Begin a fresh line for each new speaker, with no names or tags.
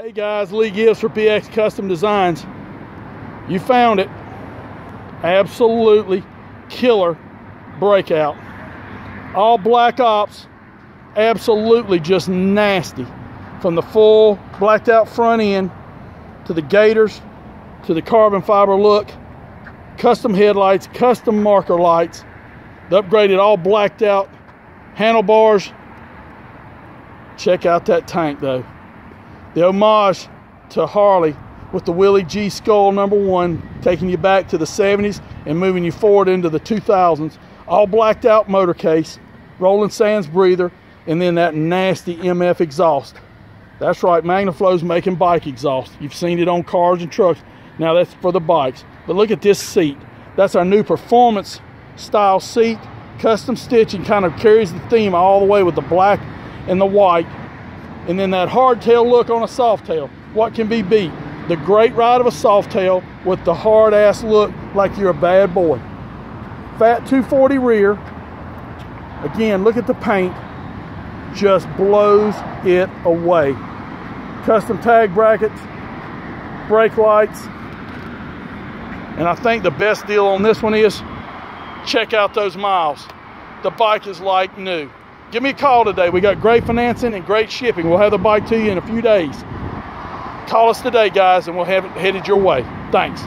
Hey guys, Lee Gibbs for PX Custom Designs. You found it. Absolutely killer breakout. All black ops, absolutely just nasty. From the full blacked out front end to the gaiters to the carbon fiber look, custom headlights, custom marker lights, the upgraded all blacked out handlebars. Check out that tank though the homage to Harley with the Willie G Skull number one, taking you back to the 70s and moving you forward into the 2000s. All blacked out motor case, Roland Sands breather, and then that nasty MF exhaust. That's right, Magnaflow's making bike exhaust. You've seen it on cars and trucks. Now that's for the bikes. But look at this seat. That's our new performance style seat. Custom stitching kind of carries the theme all the way with the black and the white and then that hardtail look on a Softail. What can be beat? The great ride of a Softail with the hard ass look like you're a bad boy. Fat 240 rear. Again, look at the paint. Just blows it away. Custom tag brackets, brake lights. And I think the best deal on this one is check out those miles. The bike is like new give me a call today. We got great financing and great shipping. We'll have the bike to you in a few days. Call us today, guys, and we'll have it headed your way. Thanks.